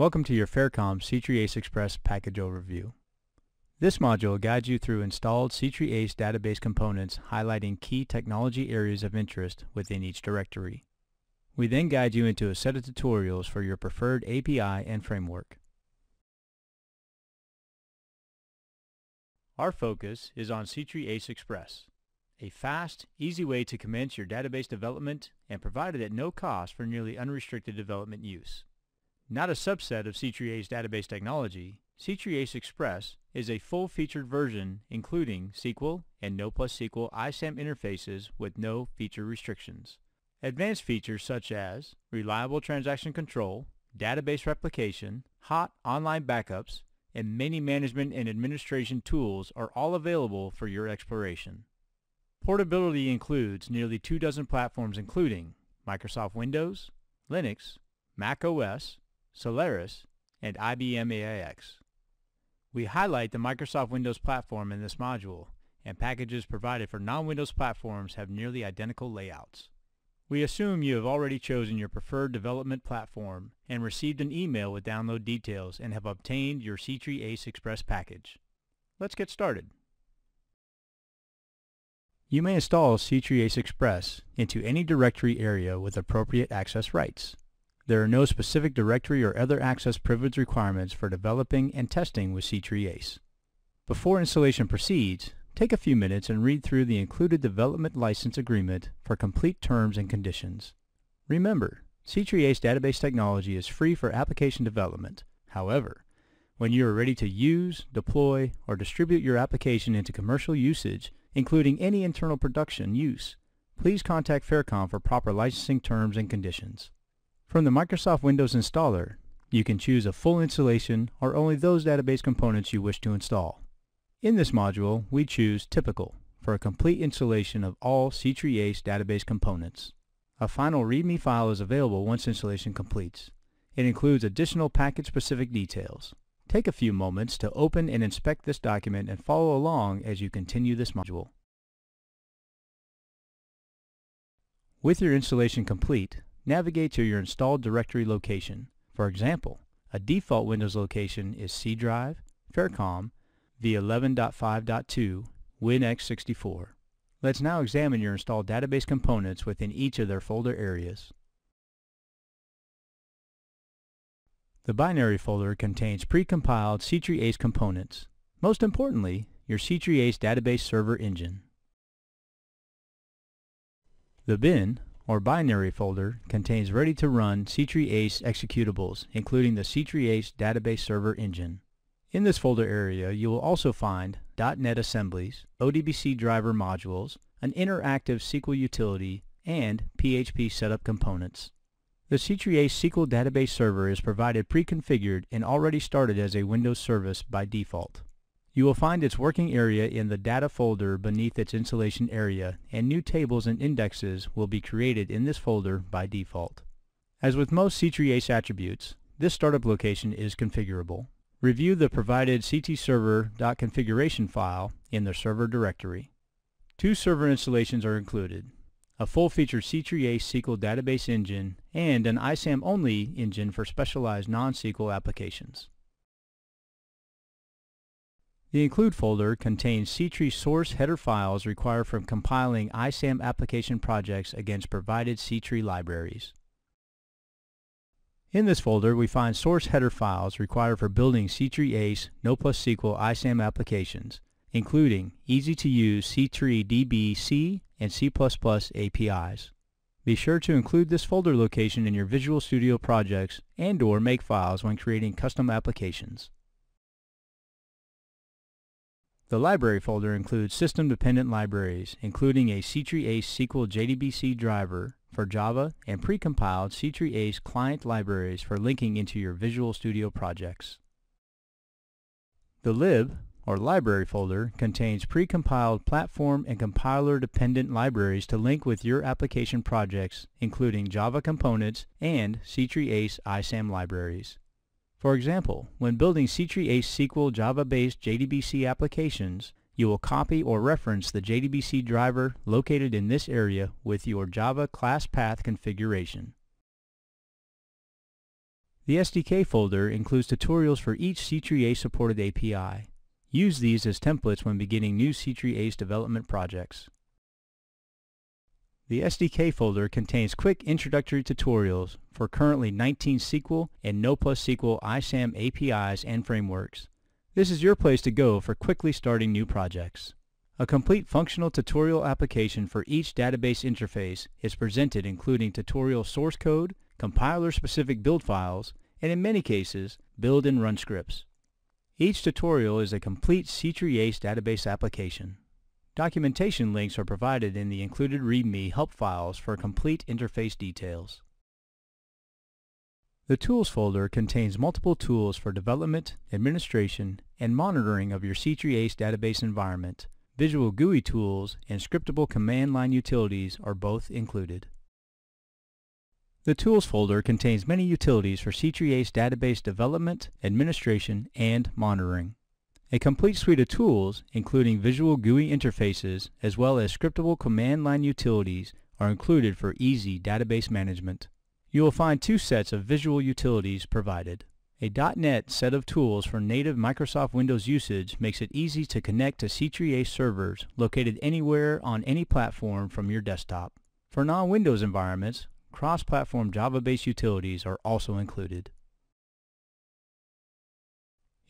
Welcome to your Faircom c-treeACE Express package overview. This module guides you through installed c-treeACE database components highlighting key technology areas of interest within each directory. We then guide you into a set of tutorials for your preferred API and framework. Our focus is on c-treeACE Express, a fast, easy way to commence your database development and provided at no cost for nearly unrestricted development use. Not a subset of c-treeACE database technology, c-treeACE Express is a full-featured version including SQL and NoPlusSQL ISAM interfaces with no feature restrictions. Advanced features such as reliable transaction control, database replication, hot online backups, and many management and administration tools are all available for your exploration. Portability includes nearly two dozen platforms including Microsoft Windows, Linux, Mac OS, Solaris, and IBM AIX. We highlight the Microsoft Windows platform in this module, and packages provided for non-Windows platforms have nearly identical layouts. We assume you have already chosen your preferred development platform and received an email with download details and have obtained your c-treeACE Express package. Let's get started. You may install c-treeACE Express into any directory area with appropriate access rights. There are no specific directory or other access privilege requirements for developing and testing with c-treeACE. Before installation proceeds, take a few minutes and read through the included development license agreement for complete terms and conditions. Remember, c-treeACE database technology is free for application development. However, when you are ready to use, deploy, or distribute your application into commercial usage, including any internal production use, please contact Faircom for proper licensing terms and conditions. From the Microsoft Windows installer, you can choose a full installation or only those database components you wish to install. In this module, we choose Typical for a complete installation of all c-treeACE database components. A final README file is available once installation completes. It includes additional package-specific details. Take a few moments to open and inspect this document and follow along as you continue this module. With your installation complete, navigate to your installed directory location. For example, a default Windows location is C drive, Faircom, v11.5.2, WinX64. Let's now examine your installed database components within each of their folder areas. The binary folder contains pre-compiled c-treeACE components. Most importantly, your c-treeACE database server engine. The bin, or binary folder contains ready-to-run c-treeACE executables, including the c-treeACE database server engine. In this folder area, you will also find .NET assemblies, ODBC driver modules, an interactive SQL utility, and PHP setup components. The c-treeACE SQL database server is provided pre-configured and already started as a Windows service by default. You will find its working area in the Data folder beneath its installation area, and new tables and indexes will be created in this folder by default. As with most c-treeACE attributes, this startup location is configurable. Review the provided ctserver.configuration file in the server directory. Two server installations are included, a full-featured c-treeACE SQL database engine and an ISAM-only engine for specialized non-SQL applications. The Include folder contains c-tree source header files required for compiling ISAM application projects against provided c-tree libraries. In this folder, we find source header files required for building c-treeACE NoPlusSQL ISAM applications, including easy-to-use c-treeDB and C++ APIs. Be sure to include this folder location in your Visual Studio projects and or make files when creating custom applications. The library folder includes system-dependent libraries, including a c-treeACE SQL JDBC driver for Java and precompiled c-treeACE client libraries for linking into your Visual Studio projects. The lib, or library folder, contains precompiled platform and compiler-dependent libraries to link with your application projects, including Java components and c-treeACE ISAM libraries. For example, when building c-treeACE SQL Java-based JDBC applications, you will copy or reference the JDBC driver located in this area with your Java class path configuration. The SDK folder includes tutorials for each c-treeACE supported API. Use these as templates when beginning new c-treeACE development projects. The SDK folder contains quick introductory tutorials for currently 19 SQL and NoPlusSQL ISAM APIs and frameworks. This is your place to go for quickly starting new projects. A complete functional tutorial application for each database interface is presented including tutorial source code, compiler-specific build files, and in many cases, build and run scripts. Each tutorial is a complete c-treeACE database application. Documentation links are provided in the included README help files for complete interface details. The Tools folder contains multiple tools for development, administration, and monitoring of your c-treeACE database environment. Visual GUI tools and scriptable command line utilities are both included. The Tools folder contains many utilities for c-treeACE database development, administration, and monitoring. A complete suite of tools, including visual GUI interfaces as well as scriptable command line utilities, are included for easy database management. You will find two sets of visual utilities provided. A .NET set of tools for native Microsoft Windows usage makes it easy to connect to c-treeACE servers located anywhere on any platform from your desktop. For non-Windows environments, cross-platform Java-based utilities are also included.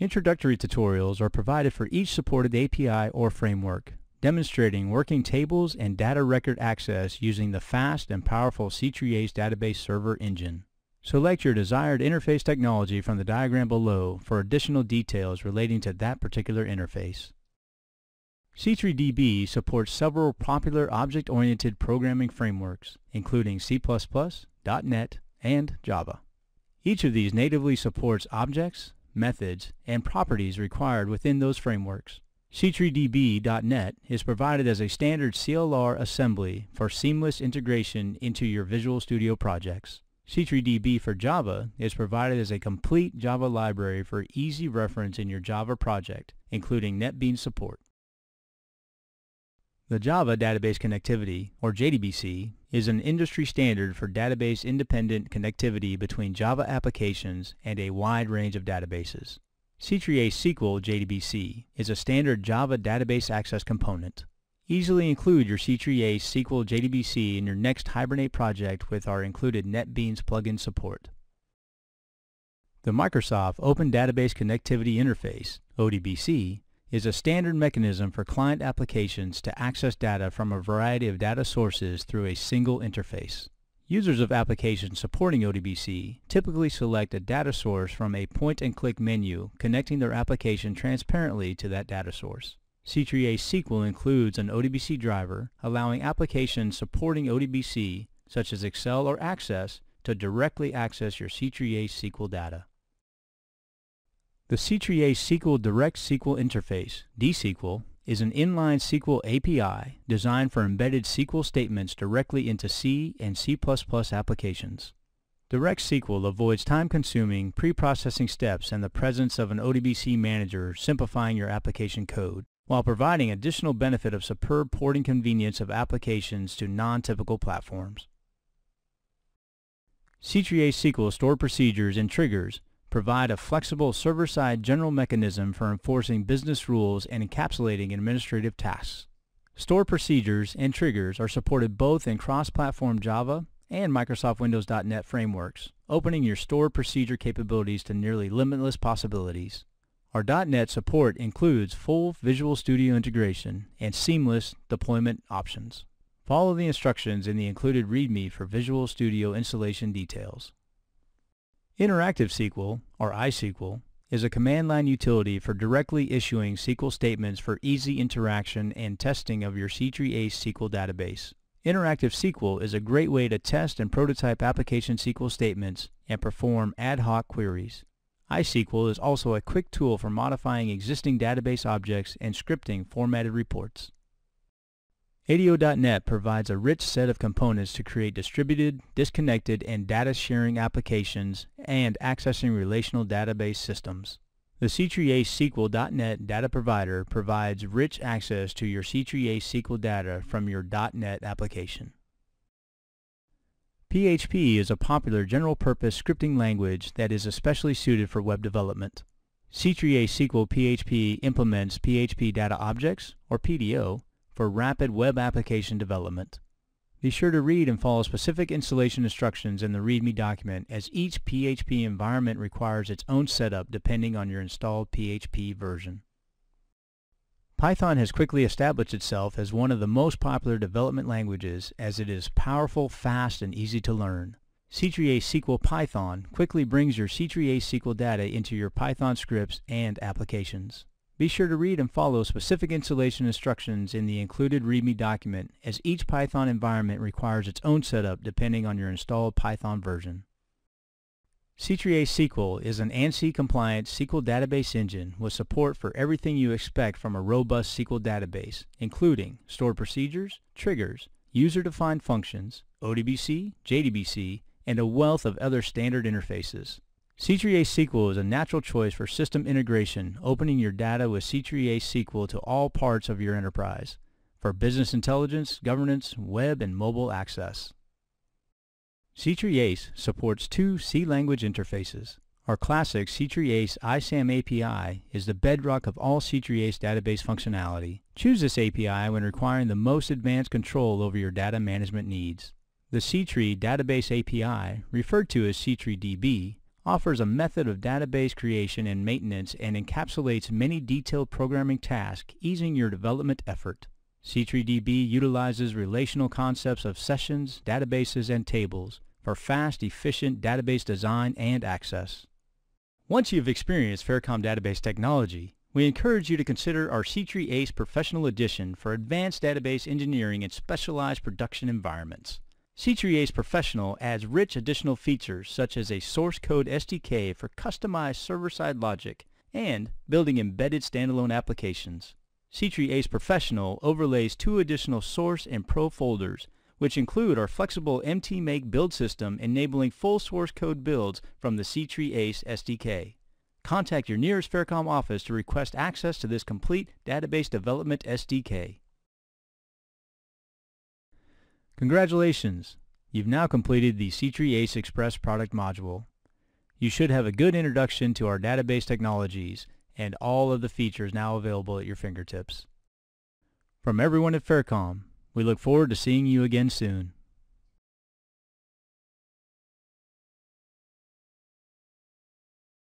Introductory tutorials are provided for each supported API or framework, demonstrating working tables and data record access using the fast and powerful c-treeACE database server engine. Select your desired interface technology from the diagram below for additional details relating to that particular interface. c-treeDB supports several popular object-oriented programming frameworks, including C++, .NET, and Java. Each of these natively supports objects, methods, and properties required within those frameworks. c-treeDB.NET is provided as a standard CLR assembly for seamless integration into your Visual Studio projects. c-treeDB for Java is provided as a complete Java library for easy reference in your Java project, including NetBeans support. The Java Database Connectivity, or JDBC, is an industry standard for database-independent connectivity between Java applications and a wide range of databases. c-treeACE SQL JDBC is a standard Java database access component. Easily include your c-treeACE SQL JDBC in your next Hibernate project with our included NetBeans plugin support. The Microsoft Open Database Connectivity Interface, ODBC, is a standard mechanism for client applications to access data from a variety of data sources through a single interface. Users of applications supporting ODBC typically select a data source from a point-and-click menu connecting their application transparently to that data source. c-treeACE SQL includes an ODBC driver, allowing applications supporting ODBC, such as Excel or Access, to directly access your c-treeACE SQL data. The c-treeACE SQL Direct SQL Interface, DSQL, is an inline SQL API designed for embedded SQL statements directly into C and C++ applications. Direct SQL avoids time-consuming pre-processing steps and the presence of an ODBC manager simplifying your application code, while providing additional benefit of superb porting convenience of applications to non-typical platforms. c-treeACE SQL stored procedures and triggers provide a flexible server-side general mechanism for enforcing business rules and encapsulating administrative tasks. Store procedures and triggers are supported both in cross-platform Java and Microsoft Windows.NET frameworks, opening your store procedure capabilities to nearly limitless possibilities. Our .NET support includes full Visual Studio integration and seamless deployment options. Follow the instructions in the included README for Visual Studio installation details. Interactive SQL, or iSQL, is a command line utility for directly issuing SQL statements for easy interaction and testing of your c-treeACE SQL database. Interactive SQL is a great way to test and prototype application SQL statements and perform ad hoc queries. iSQL is also a quick tool for modifying existing database objects and scripting formatted reports. ADO.NET provides a rich set of components to create distributed, disconnected, and data sharing applications and accessing relational database systems. The c-treeACE SQL.NET data provider provides rich access to your c-treeACE SQL data from your .NET application. PHP is a popular general-purpose scripting language that is especially suited for web development. c-treeACE SQL PHP implements PHP Data Objects, or PDO, for rapid web application development. Be sure to read and follow specific installation instructions in the README document as each PHP environment requires its own setup depending on your installed PHP version. Python has quickly established itself as one of the most popular development languages as it is powerful, fast, and easy to learn. c-treeACE SQL Python quickly brings your c-treeACE SQL data into your Python scripts and applications. Be sure to read and follow specific installation instructions in the included README document as each Python environment requires its own setup depending on your installed Python version. c-treeACE SQL is an ANSI-compliant SQL database engine with support for everything you expect from a robust SQL database, including stored procedures, triggers, user-defined functions, ODBC, JDBC, and a wealth of other standard interfaces. c-treeACE SQL is a natural choice for system integration, opening your data with c-treeACE SQL to all parts of your enterprise for business intelligence, governance, web, and mobile access. c-treeACE supports two C language interfaces. Our classic c-treeACE ISAM API is the bedrock of all c-treeACE database functionality. Choose this API when requiring the most advanced control over your data management needs. The c-tree Database API, referred to as c-treeDB, offers a method of database creation and maintenance and encapsulates many detailed programming tasks, easing your development effort. c-treeDB utilizes relational concepts of sessions, databases, and tables for fast, efficient database design and access. Once you've experienced Faircom database technology, we encourage you to consider our c-treeACE Professional Edition for advanced database engineering and specialized production environments. c-treeACE Professional adds rich additional features such as a source code SDK for customized server-side logic and building embedded standalone applications. c-treeACE Professional overlays two additional source and pro folders, which include our flexible MTMake build system enabling full source code builds from the c-treeACE SDK. Contact your nearest Faircom office to request access to this complete database development SDK. Congratulations! You've now completed the c-treeACE Express product module. You should have a good introduction to our database technologies and all of the features now available at your fingertips. From everyone at Faircom, we look forward to seeing you again soon.